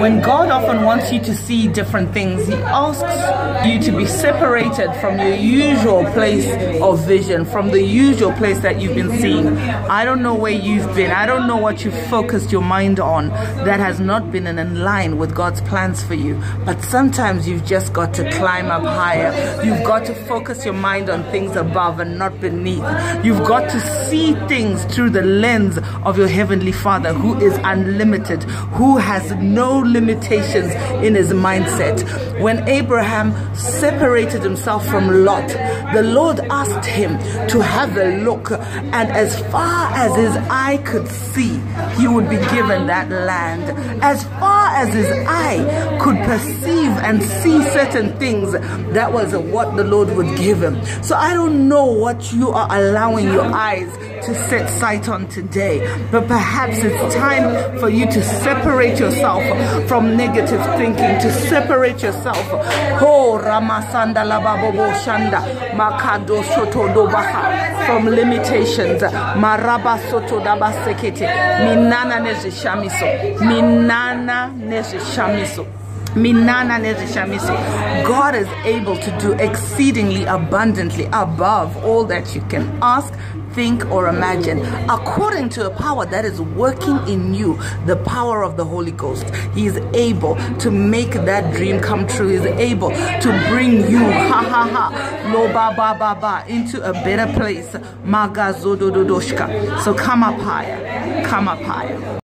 When God often wants you to see different things, He asks you to be separated from your usual place of vision, from the usual place that you've been seeing. I don't know where you've been. I don't know what you've focused your mind on that has not been in line with God's plans for you. But sometimes you've just got to climb up higher. You've got to focus your mind on things above and not beneath. You've got to see things through the lens of your Heavenly Father who is unlimited, who has no limitations in his mindset. When Abraham separated himself from Lot, the Lord asked him to have a look, and as far as his eye could see, he would be given that land. As far as his eye could perceive and see certain things, that was what the Lord would give him. So I don't know what you are allowing your eyes to set sight on today, but perhaps it's time for you to separate yourself from negative thinking, to separate yourself. Oh, Ramasanda Lababobo Shanda, Makado Soto Dobaha, from limitations. Maraba Soto Dabasekete, Minana Nezishamiso, Minana Nezishamiso. God is able to do exceedingly abundantly above all that you can ask, think, or imagine, according to a power that is working in you, the power of the Holy Ghost. He is able to make that dream come true. He is able to bring you, ha ha ha, lo ba ba ba ba, into a better place. Maga zodododoshka. So come up higher, come up higher.